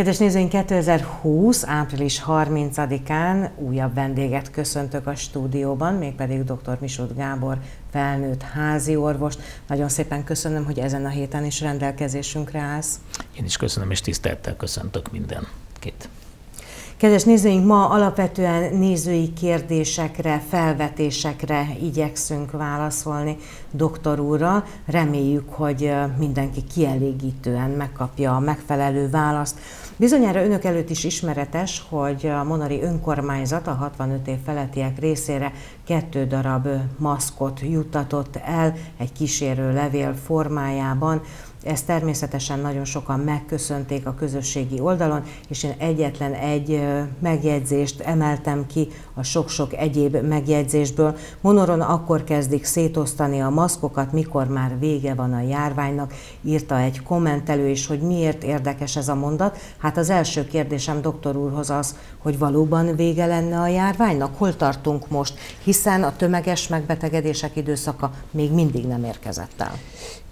Kedves nézőink, 2020. április 30-án újabb vendéget köszöntök a stúdióban, mégpedig dr. Misut Gábor felnőtt házi orvos. Nagyon szépen köszönöm, hogy ezen a héten is rendelkezésünkre állsz. Én is köszönöm, és tisztelettel köszöntök mindenkit. Kedves nézőink, ma alapvetően nézői kérdésekre, felvetésekre igyekszünk válaszolni doktor úrral. Reméljük, hogy mindenki kielégítően megkapja a megfelelő választ. Bizonyára önök előtt is ismeretes, hogy a Monari önkormányzat a 65 év felettiek részére kettő darab maszkot juttatott el egy kísérő levél formájában. Ezt természetesen nagyon sokan megköszönték a közösségi oldalon, és én egyetlen egy megjegyzést emeltem ki a sok-sok egyéb megjegyzésből. Monoron akkor kezdik szétosztani a maszkokat, mikor már vége van a járványnak, írta egy kommentelő is, hogy miért érdekes ez a mondat. Hát az első kérdésem doktor úrhoz az, hogy valóban vége lenne a járványnak? Hol tartunk most? Hiszen a tömeges megbetegedések időszaka még mindig nem érkezett el.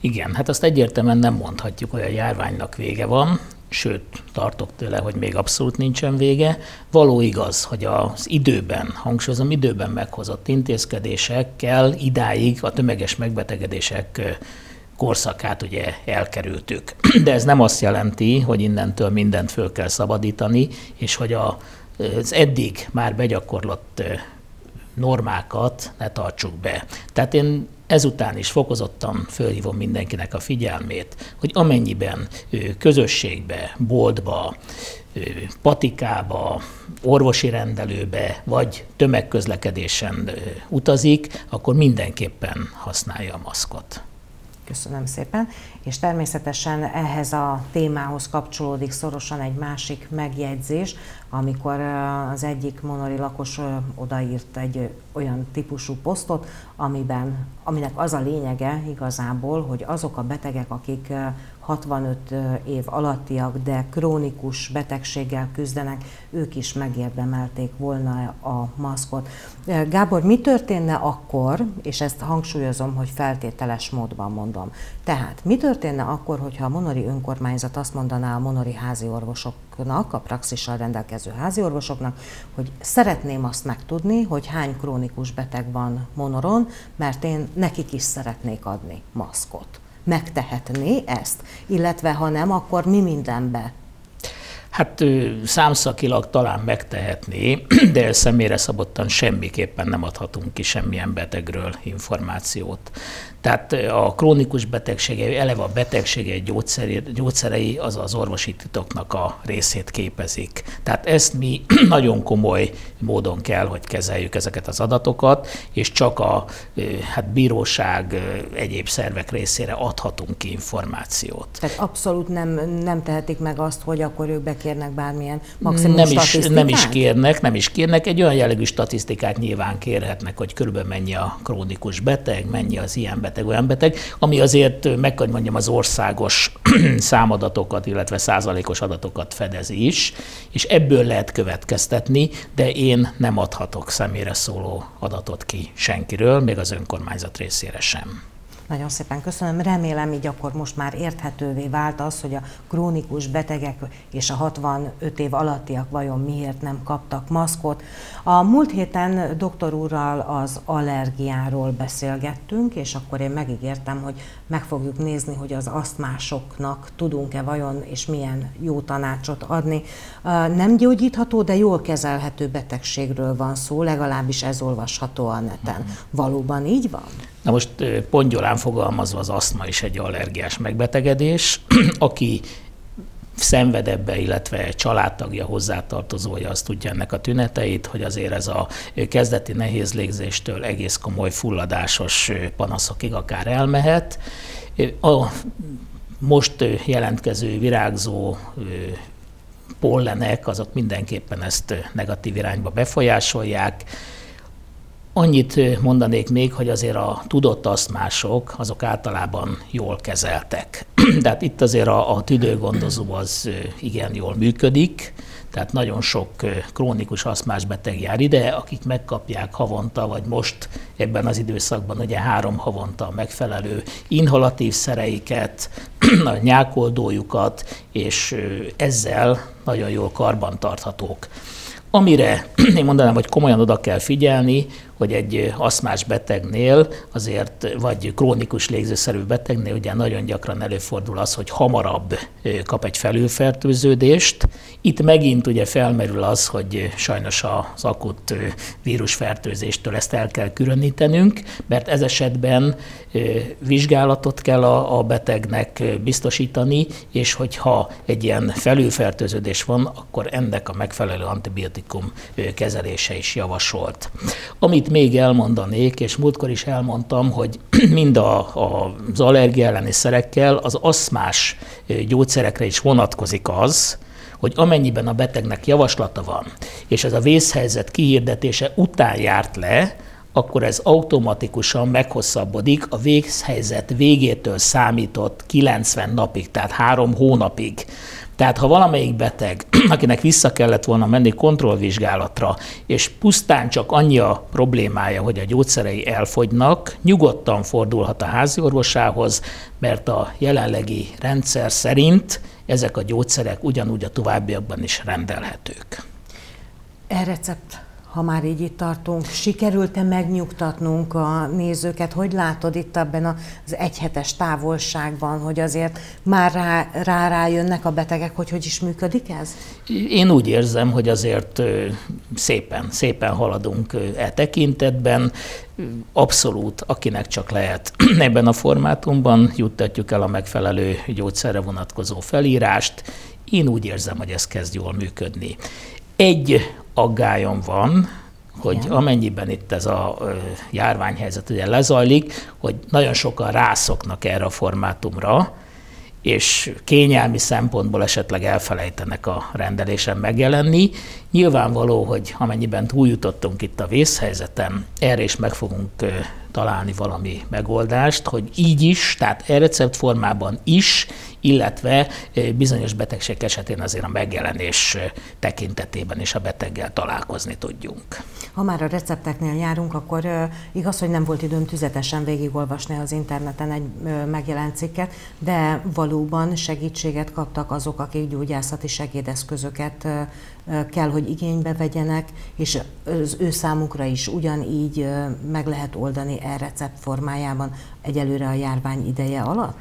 Igen, hát azt egyértelműen nem mondhatjuk, hogy a járványnak vége van, sőt, tartok tőle, hogy még abszolút nincsen vége. Való igaz, hogy az időben, hangsúlyozom, időben meghozott intézkedésekkel idáig a tömeges megbetegedések korszakát ugye elkerültük. De ez nem azt jelenti, hogy innentől mindent föl kell szabadítani, és hogy a, az eddig már begyakorlott normákat ne tartsuk be. Tehát én ezután is fokozottan fölhívom mindenkinek a figyelmét, hogy amennyiben közösségbe, boltba, patikába, orvosi rendelőbe vagy tömegközlekedésen utazik, akkor mindenképpen használja a maszkot. Köszönöm szépen. És természetesen ehhez a témához kapcsolódik szorosan egy másik megjegyzés, amikor az egyik monori lakos odaírt egy olyan típusú posztot, amiben, aminek az a lényege igazából, hogy azok a betegek, akik 65 év alattiak, de krónikus betegséggel küzdenek, ők is megérdemelték volna a maszkot. Gábor, mi történne akkor, és ezt hangsúlyozom, hogy feltételes módban mondom, tehát mi történne akkor, hogyha a Monori önkormányzat azt mondaná a Monori házi orvosoknak, a praxissal rendelkező házi orvosoknak, hogy szeretném azt megtudni, hogy hány krónikus beteg van Monoron, mert én nekik is szeretnék adni maszkot megtehetné ezt? Illetve ha nem, akkor mi mindenbe Hát számszakilag talán megtehetné, de személyre szabottan semmiképpen nem adhatunk ki semmilyen betegről információt. Tehát a krónikus betegségei, eleve a betegségei gyógyszerei, gyógyszerei az az orvosi titoknak a részét képezik. Tehát ezt mi nagyon komoly módon kell, hogy kezeljük ezeket az adatokat, és csak a hát bíróság egyéb szervek részére adhatunk ki információt. Tehát abszolút nem, nem tehetik meg azt, hogy akkor ők bekérnek bármilyen maximum nem is, nem is kérnek, nem is kérnek. Egy olyan jellegű statisztikát nyilván kérhetnek, hogy körülbelül mennyi a krónikus beteg, mennyi az ilyen beteg, olyan beteg, ami azért, meg hogy mondjam, az országos számadatokat, illetve százalékos adatokat fedez is, és ebből lehet következtetni, de én nem adhatok személyre szóló adatot ki senkiről, még az önkormányzat részére sem. Nagyon szépen köszönöm. Remélem, így akkor most már érthetővé vált az, hogy a krónikus betegek és a 65 év alattiak vajon miért nem kaptak maszkot. A múlt héten doktor úrral az allergiáról beszélgettünk, és akkor én megígértem, hogy meg fogjuk nézni, hogy az asztmásoknak tudunk-e vajon és milyen jó tanácsot adni. Nem gyógyítható, de jól kezelhető betegségről van szó, legalábbis ez olvasható a neten. Valóban így van? Na most pongyolán fogalmazva az asztma is egy allergiás megbetegedés. Aki szenved ebbe, illetve családtagja hozzátartozója, azt tudja ennek a tüneteit, hogy azért ez a kezdeti nehéz légzéstől egész komoly fulladásos panaszokig akár elmehet. A most jelentkező virágzó pollenek, azok mindenképpen ezt negatív irányba befolyásolják. Annyit mondanék még, hogy azért a tudott asztmások, azok általában jól kezeltek. Tehát itt azért a, a tüdőgondozó az igen jól működik, tehát nagyon sok krónikus aszmás beteg jár ide, akik megkapják havonta, vagy most ebben az időszakban ugye három havonta a megfelelő inhalatív szereiket, a nyákoldójukat, és ezzel nagyon jól karbantarthatók. Amire én mondanám, hogy komolyan oda kell figyelni, hogy egy aszmás betegnél azért, vagy krónikus légzőszerű betegnél ugye nagyon gyakran előfordul az, hogy hamarabb kap egy felülfertőződést. Itt megint ugye felmerül az, hogy sajnos az akut vírusfertőzéstől ezt el kell különítenünk, mert ez esetben vizsgálatot kell a, betegnek biztosítani, és hogyha egy ilyen felülfertőződés van, akkor ennek a megfelelő antibiotikum kezelése is javasolt. Amit még elmondanék, és múltkor is elmondtam, hogy mind a, a, az allergia elleni szerekkel az aszmás gyógyszerekre is vonatkozik az, hogy amennyiben a betegnek javaslata van, és ez a vészhelyzet kihirdetése után járt le, akkor ez automatikusan meghosszabbodik a vészhelyzet végétől számított 90 napig, tehát három hónapig. Tehát ha valamelyik beteg, akinek vissza kellett volna menni kontrollvizsgálatra, és pusztán csak annyi a problémája, hogy a gyógyszerei elfogynak, nyugodtan fordulhat a házi orvosához, mert a jelenlegi rendszer szerint ezek a gyógyszerek ugyanúgy a továbbiakban is rendelhetők. E-recept ha már így itt tartunk, sikerült-e megnyugtatnunk a nézőket? Hogy látod itt ebben az egyhetes távolságban, hogy azért már rá, rá rájönnek a betegek, hogy hogy is működik ez? Én úgy érzem, hogy azért szépen, szépen haladunk e tekintetben. Abszolút, akinek csak lehet ebben a formátumban juttatjuk el a megfelelő gyógyszerre vonatkozó felírást. Én úgy érzem, hogy ez kezd jól működni. Egy aggályom van, hogy Igen. amennyiben itt ez a járványhelyzet ugye lezajlik, hogy nagyon sokan rászoknak erre a formátumra, és kényelmi szempontból esetleg elfelejtenek a rendelésen megjelenni. Nyilvánvaló, hogy amennyiben túljutottunk itt a vészhelyzeten, erre is meg fogunk találni valami megoldást, hogy így is, tehát e-recept formában is, illetve bizonyos betegség esetén azért a megjelenés tekintetében is a beteggel találkozni tudjunk. Ha már a recepteknél járunk, akkor igaz, hogy nem volt időm tüzetesen végigolvasni az interneten egy megjelent cikket, de valóban segítséget kaptak azok, akik gyógyászati segédeszközöket kell, hogy igénybe vegyenek, és az ő számukra is ugyanígy meg lehet oldani e-recept formájában egyelőre a járvány ideje alatt?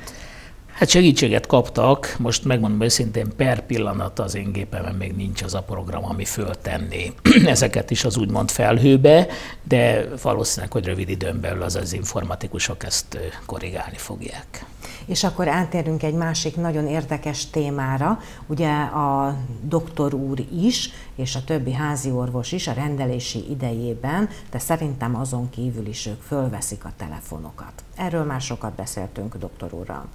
Hát segítséget kaptak, most megmondom őszintén, per pillanat az én gépemen még nincs az a program, ami föltenné ezeket is az úgymond felhőbe, de valószínűleg, hogy rövid időn belül az az informatikusok ezt korrigálni fogják. És akkor átérünk egy másik nagyon érdekes témára. Ugye a doktor úr is, és a többi házi orvos is a rendelési idejében, de szerintem azon kívül is ők fölveszik a telefonokat. Erről már sokat beszéltünk doktor úrral.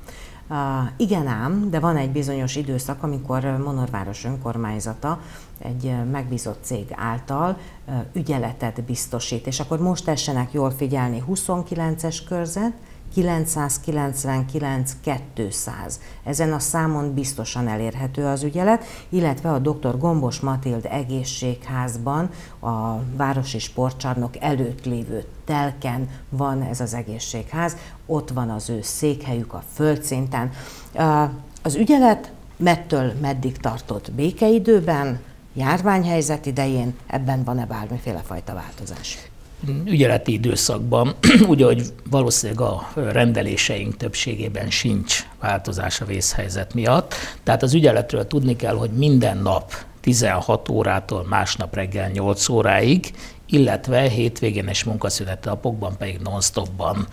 Uh, igen ám, de van egy bizonyos időszak, amikor Monorváros önkormányzata egy megbízott cég által uh, ügyeletet biztosít, és akkor most tessenek jól figyelni 29-es körzet, 999 200. Ezen a számon biztosan elérhető az ügyelet, illetve a dr. Gombos Matild egészségházban, a Városi Sportcsarnok előtt lévő telken van ez az egészségház, ott van az ő székhelyük a földszinten. Az ügyelet mettől meddig tartott békeidőben, járványhelyzet idején, ebben van-e bármiféle fajta változás? Ügyeleti időszakban, úgy, hogy valószínűleg a rendeléseink többségében sincs változás a vészhelyzet miatt. Tehát az ügyeletről tudni kell, hogy minden nap 16 órától másnap reggel 8 óráig, illetve hétvégén és munkaszünet napokban pedig non-stopban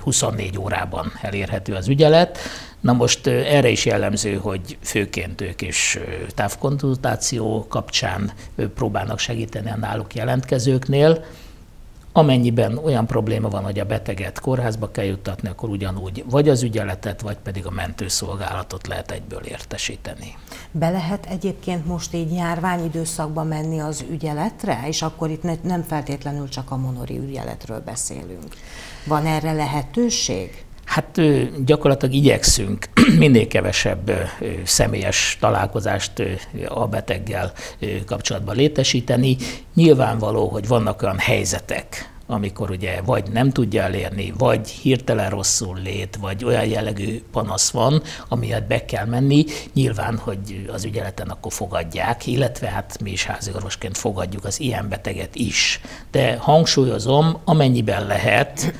24 órában elérhető az ügyelet. Na most erre is jellemző, hogy főként ők is távkonzultáció kapcsán próbálnak segíteni a náluk jelentkezőknél. Amennyiben olyan probléma van, hogy a beteget kórházba kell juttatni, akkor ugyanúgy vagy az ügyeletet, vagy pedig a mentőszolgálatot lehet egyből értesíteni. Be lehet egyébként most így járványidőszakban menni az ügyeletre, és akkor itt nem feltétlenül csak a monori ügyeletről beszélünk. Van erre lehetőség? Hát gyakorlatilag igyekszünk minél kevesebb személyes találkozást a beteggel kapcsolatban létesíteni. Nyilvánvaló, hogy vannak olyan helyzetek, amikor ugye vagy nem tudja elérni, vagy hirtelen rosszul lét, vagy olyan jellegű panasz van, amiatt be kell menni, nyilván, hogy az ügyeleten akkor fogadják, illetve hát mi is háziorvosként fogadjuk az ilyen beteget is. De hangsúlyozom, amennyiben lehet,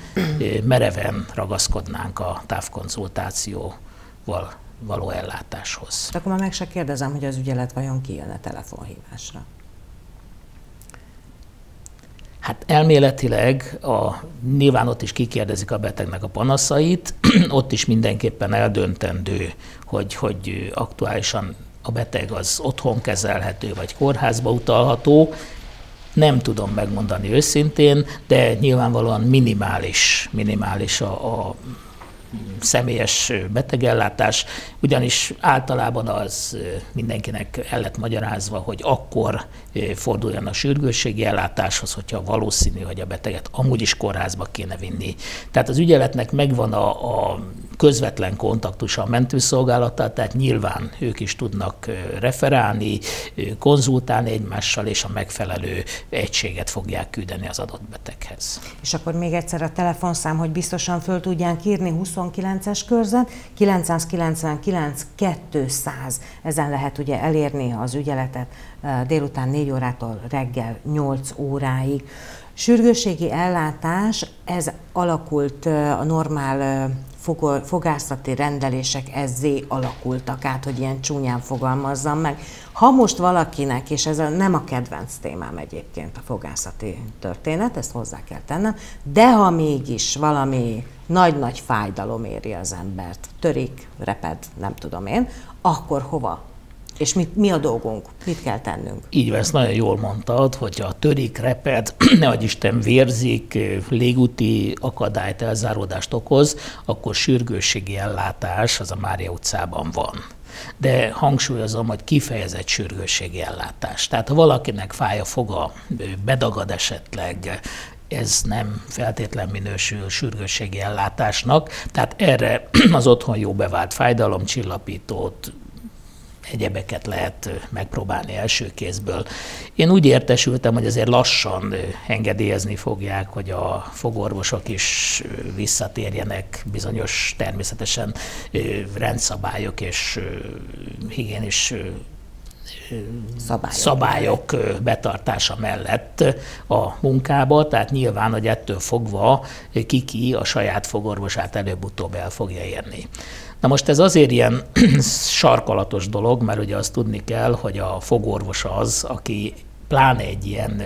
mereven ragaszkodnánk a távkonzultációval való ellátáshoz. De akkor már meg se kérdezem, hogy az ügyelet vajon kijön-e telefonhívásra. Hát elméletileg a, nyilván ott is kikérdezik a betegnek a panaszait, ott is mindenképpen eldöntendő, hogy, hogy aktuálisan a beteg az otthon kezelhető, vagy kórházba utalható. Nem tudom megmondani őszintén, de nyilvánvalóan minimális, minimális a, a személyes betegellátás, ugyanis általában az mindenkinek el lett magyarázva, hogy akkor forduljon a sürgősségi ellátáshoz, hogyha valószínű, hogy a beteget amúgy is kórházba kéne vinni. Tehát az ügyeletnek megvan a, a közvetlen kontaktusa a mentőszolgálattal, tehát nyilván ők is tudnak referálni, konzultálni egymással, és a megfelelő egységet fogják küldeni az adott beteghez. És akkor még egyszer a telefonszám, hogy biztosan föl tudják írni 29-es körzet, 999 200, ezen lehet ugye elérni az ügyeletet délután 4 órától reggel 8 óráig. Sürgőségi ellátás, ez alakult a normál fogászati rendelések ezzé alakultak át, hogy ilyen csúnyán fogalmazzam meg. Ha most valakinek, és ez nem a kedvenc témám egyébként a fogászati történet, ezt hozzá kell tennem, de ha mégis valami nagy-nagy fájdalom éri az embert, törik, reped, nem tudom én, akkor hova és mi, mi a dolgunk? Mit kell tennünk? Így van, ezt nagyon jól mondtad, hogy a törik, reped, ne Isten vérzik, légúti akadályt, elzáródást okoz, akkor sürgősségi ellátás az a Mária utcában van. De hangsúlyozom, hogy kifejezett sürgősségi ellátás. Tehát ha valakinek fáj a foga, bedagad esetleg, ez nem feltétlen minősül sürgősségi ellátásnak, tehát erre az otthon jó bevált fájdalomcsillapítót, egyebeket lehet megpróbálni első kézből. Én úgy értesültem, hogy azért lassan engedélyezni fogják, hogy a fogorvosok is visszatérjenek bizonyos természetesen rendszabályok és higiénis szabályok, szabályok betartása mellett a munkába, tehát nyilván, hogy ettől fogva kiki a saját fogorvosát előbb-utóbb el fogja érni. Na most ez azért ilyen sarkalatos dolog, mert ugye azt tudni kell, hogy a fogorvos az, aki pláne egy ilyen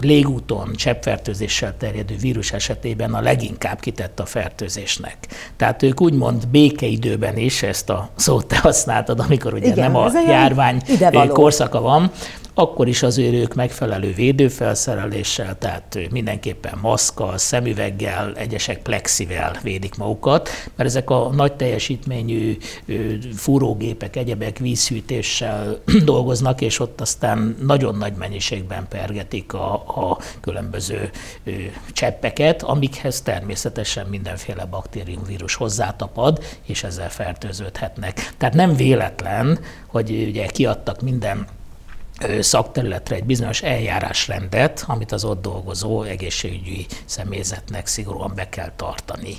légúton cseppfertőzéssel terjedő vírus esetében a leginkább kitett a fertőzésnek. Tehát ők úgymond békeidőben is, ezt a szót te használtad, amikor ugye Igen, nem a járvány korszaka van, akkor is azért ők megfelelő védőfelszereléssel, tehát mindenképpen maszkkal, szemüveggel, egyesek plexivel védik magukat, mert ezek a nagy teljesítményű fúrógépek, egyebek vízhűtéssel dolgoznak, és ott aztán nagyon nagy mennyiségben pergetik a, a különböző cseppeket, amikhez természetesen mindenféle baktériumvírus hozzátapad, és ezzel fertőződhetnek. Tehát nem véletlen, hogy ugye kiadtak minden szakterületre egy bizonyos eljárásrendet, amit az ott dolgozó egészségügyi személyzetnek szigorúan be kell tartani.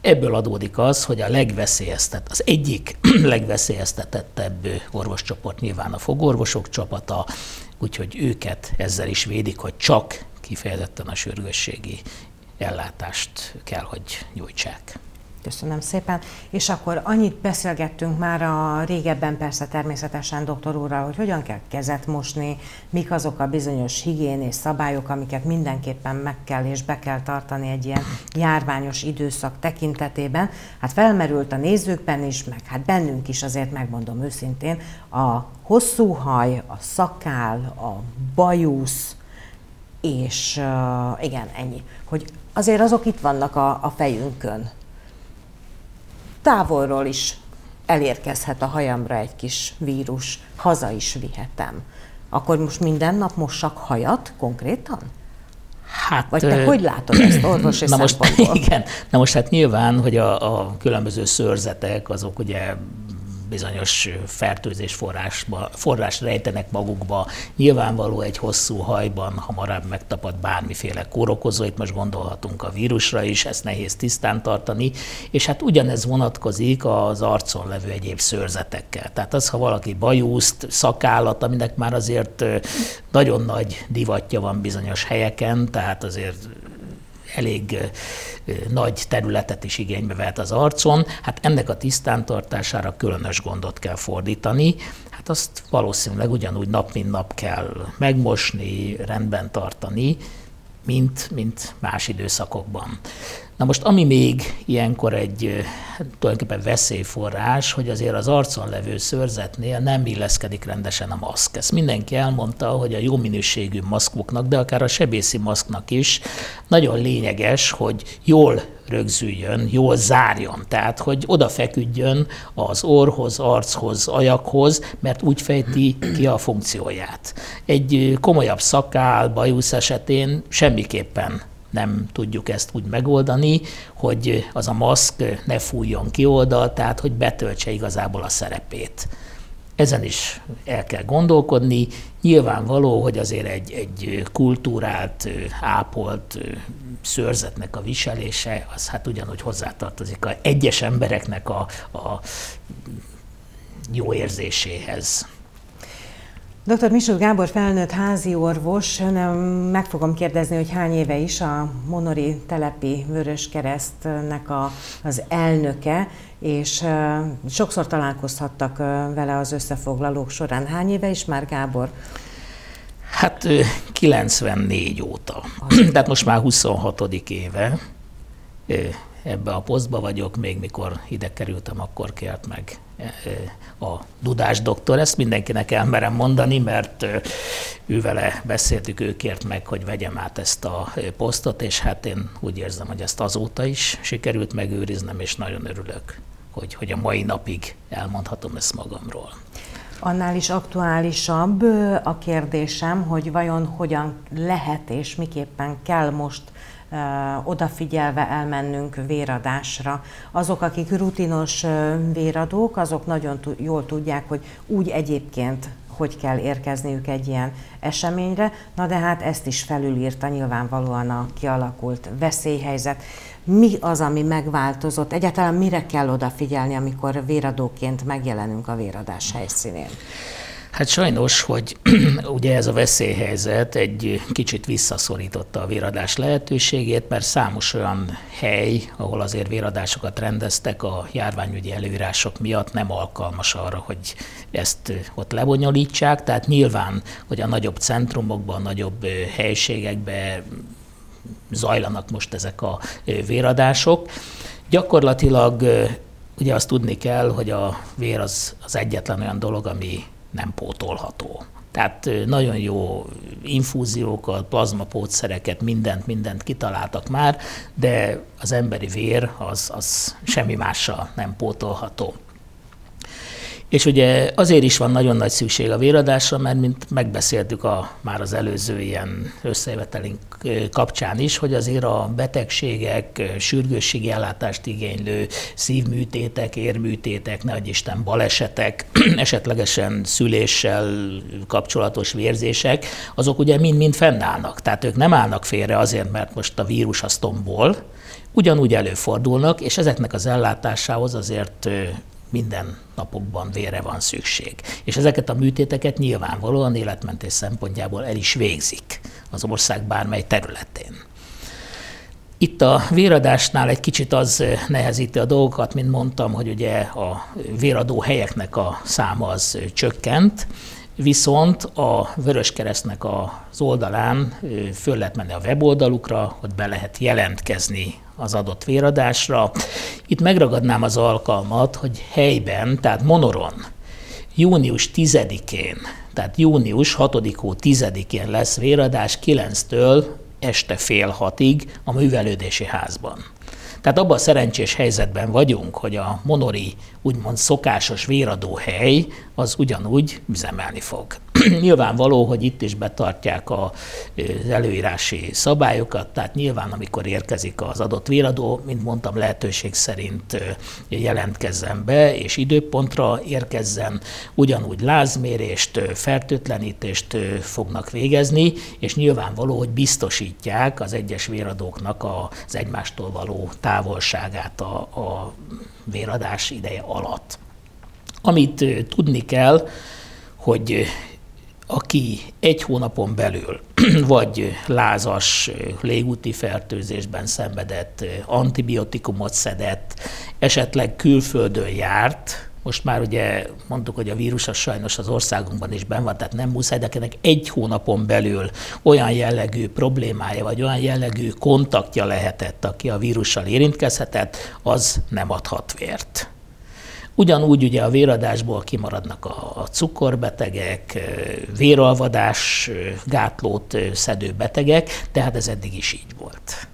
Ebből adódik az, hogy a legveszélyeztet, az egyik legveszélyeztetettebb orvoscsoport nyilván a fogorvosok csapata, úgyhogy őket ezzel is védik, hogy csak kifejezetten a sürgősségi ellátást kell, hogy nyújtsák. Köszönöm szépen. És akkor annyit beszélgettünk már a régebben persze természetesen doktor úrral, hogy hogyan kell kezet mosni, mik azok a bizonyos higiénés szabályok, amiket mindenképpen meg kell és be kell tartani egy ilyen járványos időszak tekintetében. Hát felmerült a nézőkben is, meg hát bennünk is azért megmondom őszintén, a hosszú haj, a szakál, a bajusz, és uh, igen, ennyi. Hogy azért azok itt vannak a, a fejünkön távolról is elérkezhet a hajamra egy kis vírus, haza is vihetem. Akkor most minden nap mossak hajat konkrétan? Hát, Vagy te hogy látod ezt orvosi na most, Igen, na most hát nyilván, hogy a, a különböző szőrzetek, azok ugye bizonyos fertőzés forrásba, forrás rejtenek magukba. Nyilvánvaló egy hosszú hajban hamarabb megtapad bármiféle kórokozó, itt most gondolhatunk a vírusra is, ezt nehéz tisztán tartani, és hát ugyanez vonatkozik az arcon levő egyéb szőrzetekkel. Tehát az, ha valaki bajuszt, szakállat, aminek már azért nagyon nagy divatja van bizonyos helyeken, tehát azért elég nagy területet is igénybe vehet az arcon, hát ennek a tisztántartására különös gondot kell fordítani, hát azt valószínűleg ugyanúgy nap mint nap kell megmosni, rendben tartani, mint, mint más időszakokban. Na most, ami még ilyenkor egy tulajdonképpen veszélyforrás, hogy azért az arcon levő szőrzetnél nem illeszkedik rendesen a maszk. Ezt mindenki elmondta, hogy a jó minőségű maszkoknak, de akár a sebészi maszknak is nagyon lényeges, hogy jól rögzüljön, jól zárjon, tehát hogy odafeküdjön az orhoz, archoz, ajakhoz, mert úgy fejti ki a funkcióját. Egy komolyabb szakál, bajusz esetén semmiképpen nem tudjuk ezt úgy megoldani, hogy az a maszk ne fújjon ki oldal, tehát hogy betöltse igazából a szerepét. Ezen is el kell gondolkodni. Nyilvánvaló, hogy azért egy, egy kultúrált, ápolt szőrzetnek a viselése, az hát ugyanúgy hozzátartozik a egyes embereknek a, a jó érzéséhez. Dr. Misut Gábor felnőtt házi orvos, nem, meg fogom kérdezni, hogy hány éve is a Monori Telepi Vöröskeresztnek a, az elnöke, és sokszor találkozhattak vele az összefoglalók során. Hány éve is már, Gábor? Hát 94 óta. Tehát most már 26. éve ebbe a posztba vagyok, még mikor ide kerültem, akkor kért meg a Dudás doktor. Ezt mindenkinek elmerem mondani, mert ő vele beszéltük, ő kért meg, hogy vegyem át ezt a posztot, és hát én úgy érzem, hogy ezt azóta is sikerült megőriznem, és nagyon örülök, hogy, hogy a mai napig elmondhatom ezt magamról. Annál is aktuálisabb a kérdésem, hogy vajon hogyan lehet és miképpen kell most odafigyelve elmennünk véradásra. Azok, akik rutinos véradók, azok nagyon jól tudják, hogy úgy egyébként hogy kell érkezniük egy ilyen eseményre, na de hát ezt is felülírta nyilvánvalóan a kialakult veszélyhelyzet. Mi az, ami megváltozott? Egyáltalán mire kell odafigyelni, amikor véradóként megjelenünk a véradás helyszínén? Hát sajnos, hogy ugye ez a veszélyhelyzet egy kicsit visszaszorította a véradás lehetőségét, mert számos olyan hely, ahol azért véradásokat rendeztek, a járványügyi előírások miatt nem alkalmas arra, hogy ezt ott lebonyolítsák. Tehát nyilván, hogy a nagyobb centrumokban, a nagyobb helységekben zajlanak most ezek a véradások. Gyakorlatilag ugye azt tudni kell, hogy a vér az, az egyetlen olyan dolog, ami nem pótolható. Tehát nagyon jó infúziókat, plazmapótszereket, mindent, mindent kitaláltak már, de az emberi vér az, az semmi mással nem pótolható. És ugye azért is van nagyon nagy szükség a véradásra, mert mint megbeszéltük a, már az előző ilyen összejövetelink kapcsán is, hogy azért a betegségek, sürgősségi ellátást igénylő szívműtétek, érműtétek, nehogy Isten balesetek, esetlegesen szüléssel kapcsolatos vérzések, azok ugye mind-mind fennállnak. Tehát ők nem állnak félre azért, mert most a vírus az tombol, ugyanúgy előfordulnak, és ezeknek az ellátásához azért minden napokban vére van szükség. És ezeket a műtéteket nyilvánvalóan életmentés szempontjából el is végzik az ország bármely területén. Itt a véradásnál egy kicsit az nehezíti a dolgokat, mint mondtam, hogy ugye a véradó helyeknek a száma az csökkent, viszont a Vöröskeresztnek az oldalán föl lehet menni a weboldalukra, ott be lehet jelentkezni az adott véradásra. Itt megragadnám az alkalmat, hogy helyben, tehát Monoron, június 10-én, tehát június 6 hó 10-én lesz véradás 9-től este fél hatig a művelődési házban. Tehát abban a szerencsés helyzetben vagyunk, hogy a monori úgymond szokásos véradó hely az ugyanúgy üzemelni fog. Nyilvánvaló, hogy itt is betartják az előírási szabályokat, tehát nyilván, amikor érkezik az adott véradó, mint mondtam, lehetőség szerint jelentkezzen be, és időpontra érkezzen, ugyanúgy lázmérést, fertőtlenítést fognak végezni, és nyilvánvaló, hogy biztosítják az egyes véradóknak az egymástól való távolságát a, a véradás ideje alatt. Amit tudni kell, hogy aki egy hónapon belül vagy lázas légúti fertőzésben szenvedett, antibiotikumot szedett, esetleg külföldön járt, most már ugye mondtuk, hogy a vírus az sajnos az országunkban is benn van, tehát nem muszáj, de akinek egy hónapon belül olyan jellegű problémája, vagy olyan jellegű kontaktja lehetett, aki a vírussal érintkezhetett, az nem adhat vért. Ugyanúgy ugye a véradásból kimaradnak a cukorbetegek, véralvadás gátlót szedő betegek, tehát ez eddig is így volt.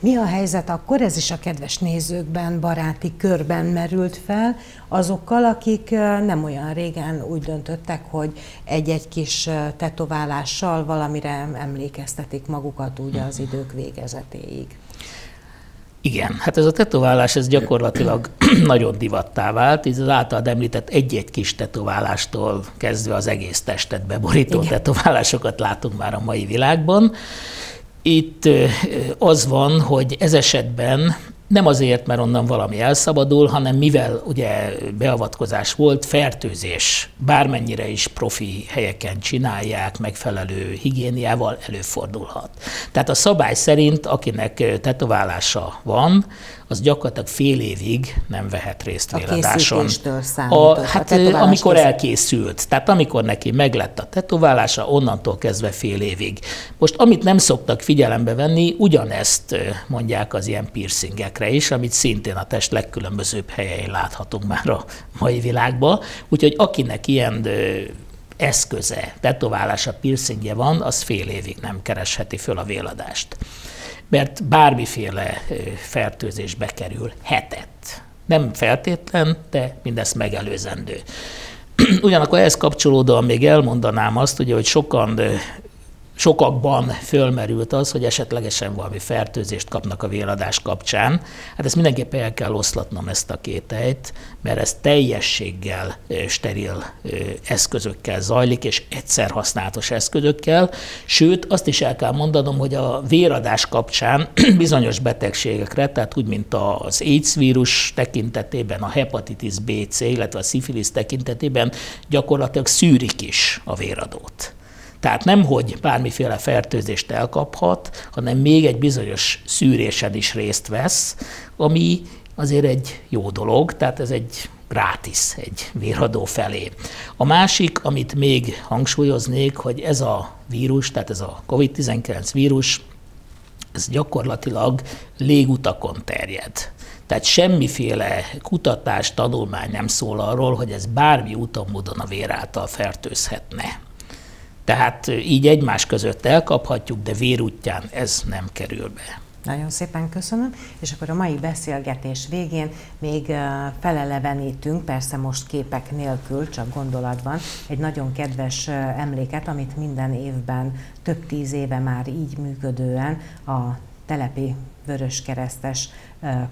Mi a helyzet akkor? Ez is a kedves nézőkben, baráti körben merült fel, azokkal, akik nem olyan régen úgy döntöttek, hogy egy-egy kis tetoválással valamire emlékeztetik magukat úgy az idők végezetéig. Igen, hát ez a tetoválás ez gyakorlatilag nagyon divattá vált. Ez az általad említett egy-egy kis tetoválástól kezdve az egész testet beborító Igen. tetoválásokat látunk már a mai világban. Itt az van, hogy ez esetben nem azért, mert onnan valami elszabadul, hanem mivel ugye beavatkozás volt, fertőzés, bármennyire is profi helyeken csinálják, megfelelő higiéniával előfordulhat. Tehát a szabály szerint, akinek tetoválása van, az gyakorlatilag fél évig nem vehet részt a véladáson. A, hát a amikor készít. elkészült, tehát amikor neki meglett a tetoválása, onnantól kezdve fél évig. Most amit nem szoktak figyelembe venni, ugyanezt mondják az ilyen piercingekre is, amit szintén a test legkülönbözőbb helyein láthatunk már a mai világban. Úgyhogy akinek ilyen eszköze, tetoválása, piercingje van, az fél évig nem keresheti föl a véladást mert bármiféle fertőzés bekerül hetet. Nem feltétlen, de mindezt megelőzendő. Ugyanakkor ehhez kapcsolódóan még elmondanám azt, ugye, hogy sokan sokakban fölmerült az, hogy esetlegesen valami fertőzést kapnak a véradás kapcsán. Hát ezt mindenképpen el kell oszlatnom ezt a kételyt, mert ez teljességgel steril eszközökkel zajlik, és egyszer használatos eszközökkel. Sőt, azt is el kell mondanom, hogy a véradás kapcsán bizonyos betegségekre, tehát úgy, mint az AIDS vírus tekintetében, a hepatitis B, C, illetve a szifilisz tekintetében gyakorlatilag szűrik is a véradót. Tehát nem, hogy bármiféle fertőzést elkaphat, hanem még egy bizonyos szűrésen is részt vesz, ami azért egy jó dolog, tehát ez egy gratis, egy véradó felé. A másik, amit még hangsúlyoznék, hogy ez a vírus, tehát ez a COVID-19 vírus, ez gyakorlatilag légutakon terjed. Tehát semmiféle kutatás, tanulmány nem szól arról, hogy ez bármi úton, módon a vér által fertőzhetne. Tehát így egymás között elkaphatjuk, de vérútján ez nem kerül be. Nagyon szépen köszönöm, és akkor a mai beszélgetés végén még felelevenítünk, persze most képek nélkül, csak gondolatban, egy nagyon kedves emléket, amit minden évben, több tíz éve már így működően a telepi vöröskeresztes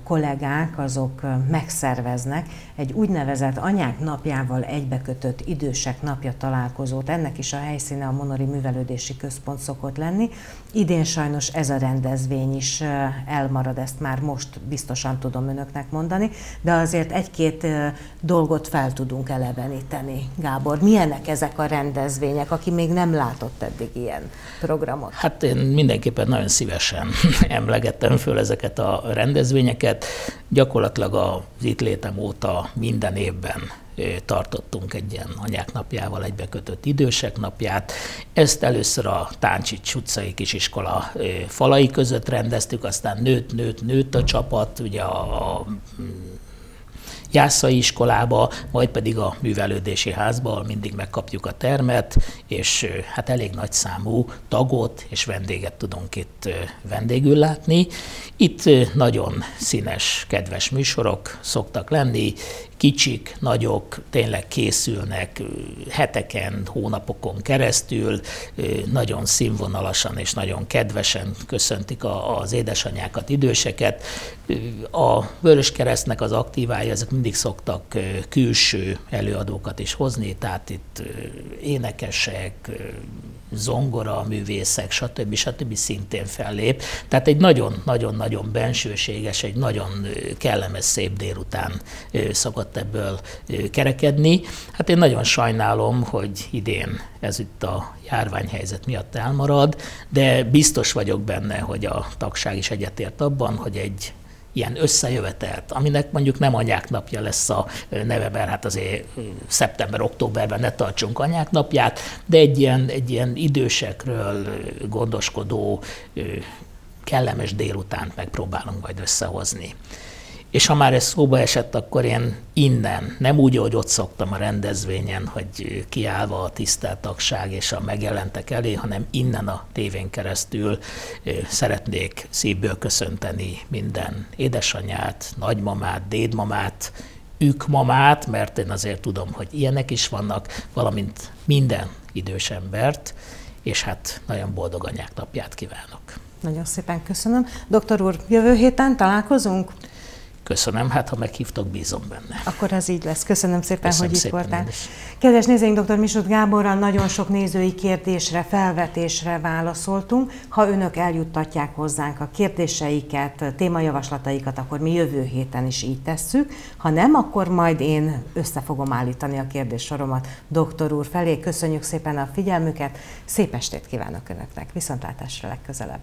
kollégák azok megszerveznek egy úgynevezett anyák napjával egybekötött idősek napja találkozót. Ennek is a helyszíne a Monori Művelődési Központ szokott lenni. Idén sajnos ez a rendezvény is elmarad, ezt már most biztosan tudom önöknek mondani, de azért egy-két dolgot fel tudunk eleveníteni. Gábor, milyenek ezek a rendezvények, aki még nem látott eddig ilyen programot? Hát én mindenképpen nagyon szívesen emlegettem föl ezeket a rendezvényeket. Gyakorlatilag az itt létem óta minden évben tartottunk egy ilyen anyák napjával egybekötött idősek napját. Ezt először a Táncsics utcai kisiskola falai között rendeztük, aztán nőtt, nőtt, nőtt a csapat, ugye a, a Jászai iskolába, majd pedig a művelődési házba, mindig megkapjuk a termet, és hát elég nagy számú tagot és vendéget tudunk itt vendégül látni. Itt nagyon színes, kedves műsorok szoktak lenni, kicsik, nagyok tényleg készülnek heteken, hónapokon keresztül, nagyon színvonalasan és nagyon kedvesen köszöntik az édesanyákat, időseket. A Vöröskeresztnek az aktívái, ezek mindig szoktak külső előadókat is hozni, tehát itt énekesek, zongora művészek, stb. stb. szintén fellép. Tehát egy nagyon-nagyon-nagyon bensőséges, egy nagyon kellemes szép délután szokott ebből kerekedni. Hát én nagyon sajnálom, hogy idén ez itt a járványhelyzet miatt elmarad, de biztos vagyok benne, hogy a tagság is egyetért abban, hogy egy ilyen összejövetelt, aminek mondjuk nem anyák napja lesz a neve, mert hát azért szeptember-októberben ne tartsunk anyák napját, de egy ilyen, egy ilyen idősekről gondoskodó kellemes délután megpróbálunk majd összehozni. És ha már ez szóba esett, akkor én innen, nem úgy, hogy ott szoktam a rendezvényen, hogy kiállva a tisztelt tagság és a megjelentek elé, hanem innen a tévén keresztül szeretnék szívből köszönteni minden édesanyát, nagymamát, dédmamát, mamát, mert én azért tudom, hogy ilyenek is vannak, valamint minden idős embert, és hát nagyon boldog anyák napját kívánok. Nagyon szépen köszönöm. Doktor úr, jövő héten találkozunk? Köszönöm, hát ha meghívtak, bízom benne. Akkor ez így lesz. Köszönöm szépen, Köszönöm hogy itt voltál. Kedves nézőink, dr. Misut Gáborral nagyon sok nézői kérdésre, felvetésre válaszoltunk. Ha önök eljuttatják hozzánk a kérdéseiket, témajavaslataikat, akkor mi jövő héten is így tesszük. Ha nem, akkor majd én össze fogom állítani a kérdéssoromat doktor úr felé. Köszönjük szépen a figyelmüket, szép estét kívánok Önöknek. Viszontlátásra legközelebb.